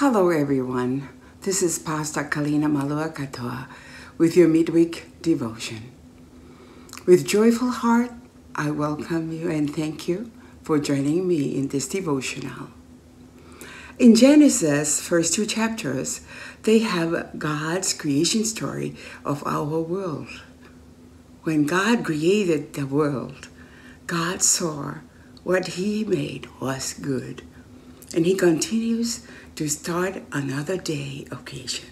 Hello, everyone. This is Pastor Kalina Malua Katoa with your midweek devotion. With joyful heart, I welcome you and thank you for joining me in this devotional. In Genesis, first two chapters, they have God's creation story of our world. When God created the world, God saw what He made was good, and He continues to start another day occasion.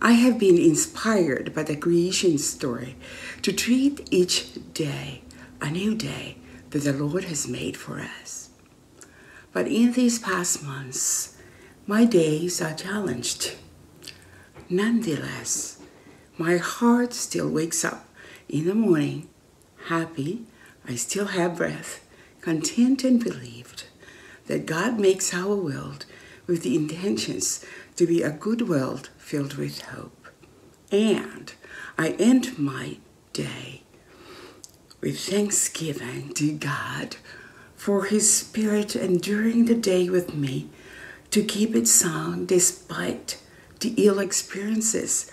I have been inspired by the creation story to treat each day a new day that the Lord has made for us. But in these past months, my days are challenged. Nonetheless, my heart still wakes up in the morning, happy, I still have breath, content and believed that God makes our world with the intentions to be a good world filled with hope. And I end my day with thanksgiving to God for His Spirit enduring the day with me to keep it sound despite the ill experiences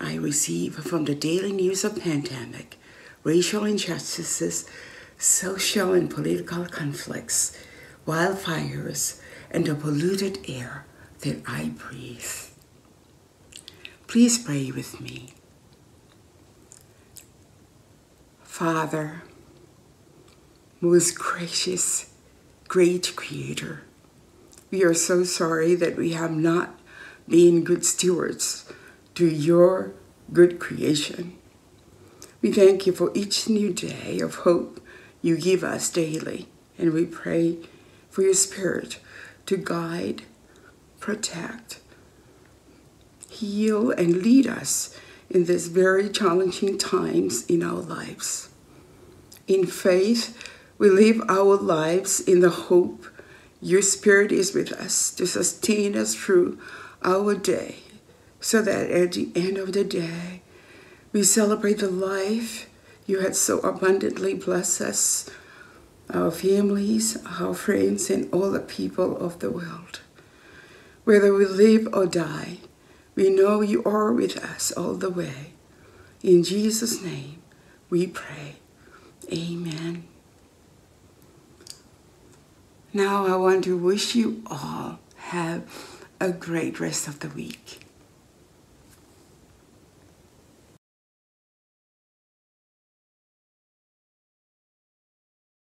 I receive from the daily news of pandemic, racial injustices, social and political conflicts, wildfires, and the polluted air that I breathe. Please pray with me. Father, most gracious, great Creator, we are so sorry that we have not been good stewards to your good creation. We thank you for each new day of hope you give us daily, and we pray for your Spirit to guide, protect, heal, and lead us in these very challenging times in our lives. In faith, we live our lives in the hope your Spirit is with us to sustain us through our day, so that at the end of the day, we celebrate the life you had so abundantly blessed us our families, our friends, and all the people of the world. Whether we live or die, we know you are with us all the way. In Jesus' name we pray. Amen. Now I want to wish you all have a great rest of the week.